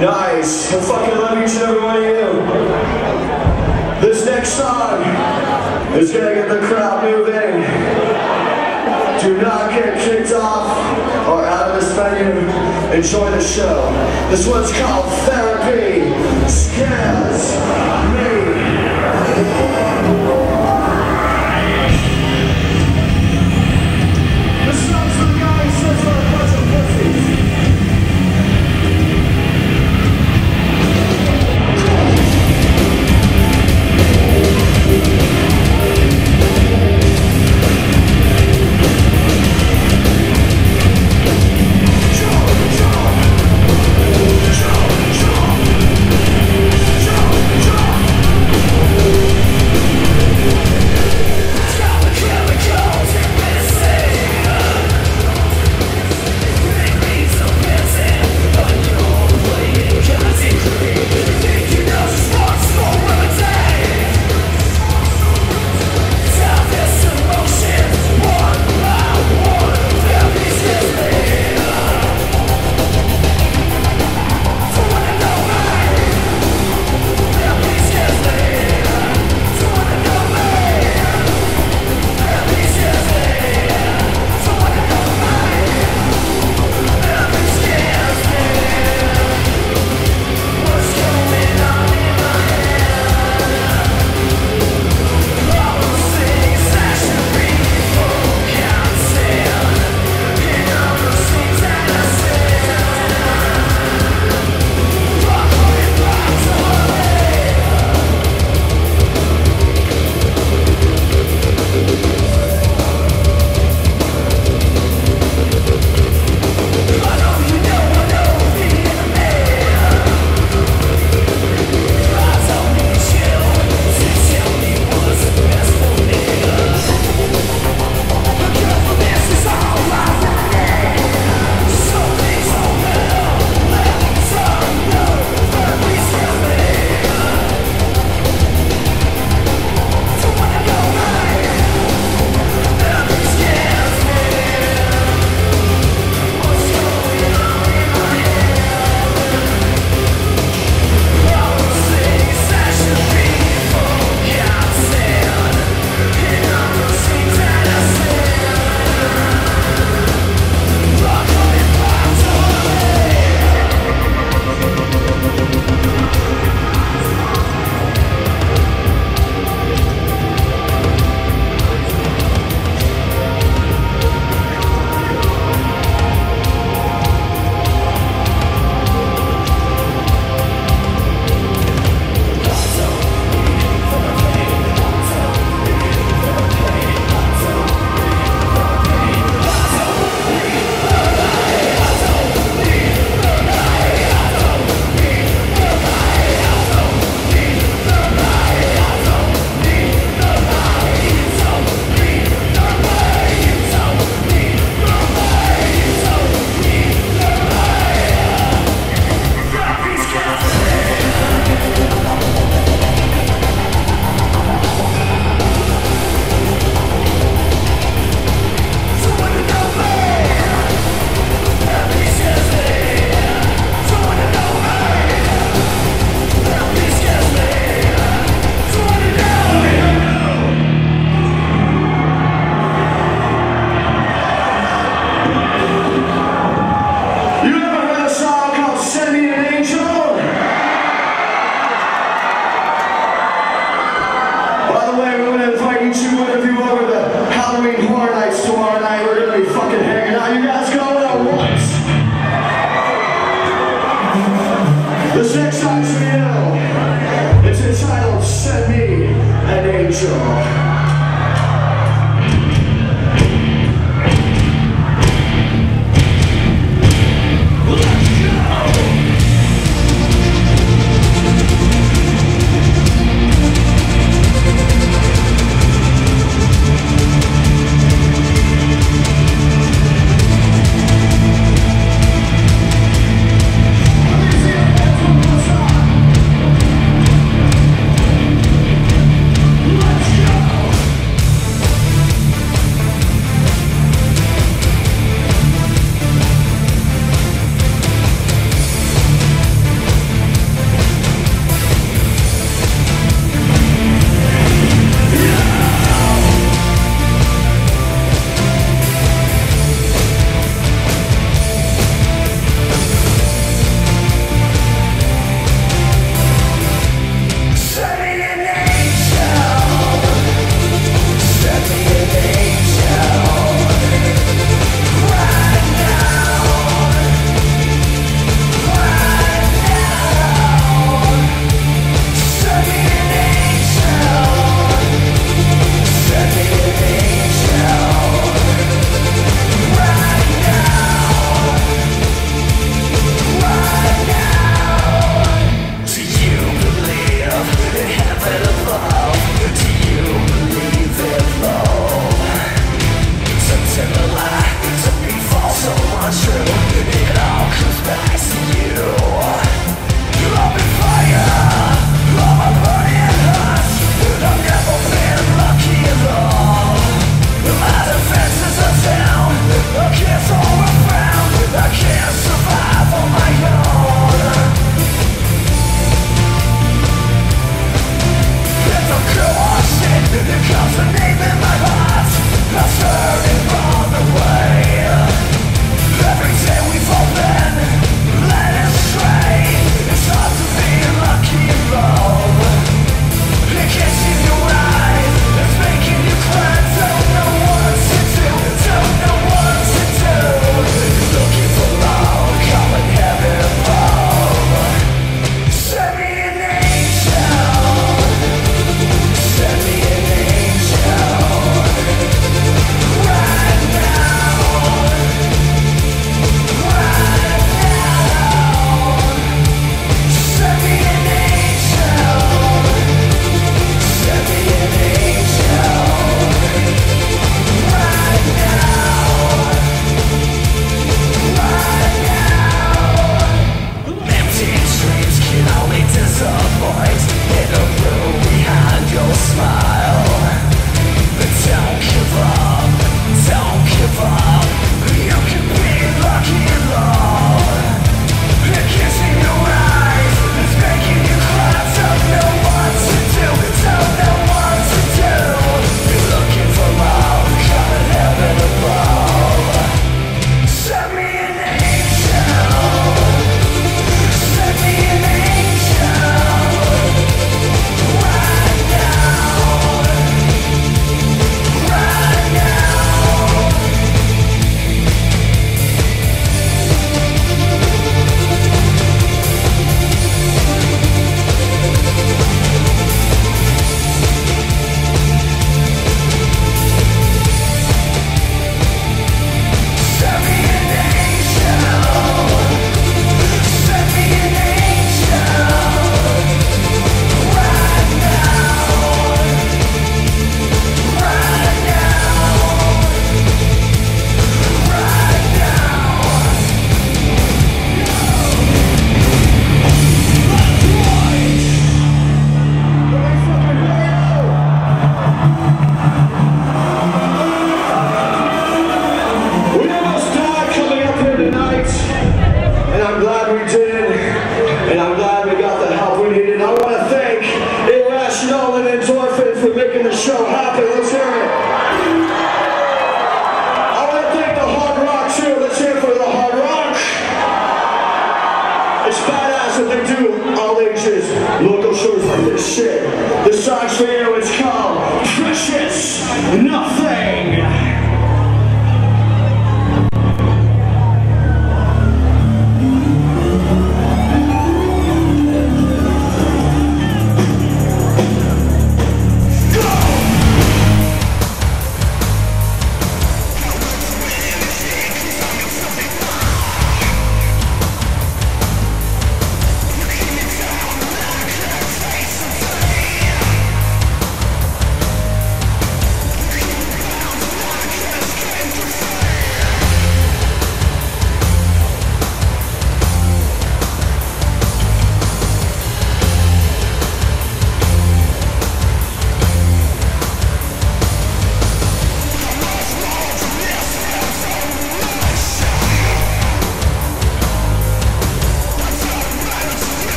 Nice. I fucking love each and every one of you. This next song is gonna get the crowd moving. Do not get kicked off or out of this venue. Enjoy the show. This one's called Therapy Scares Me.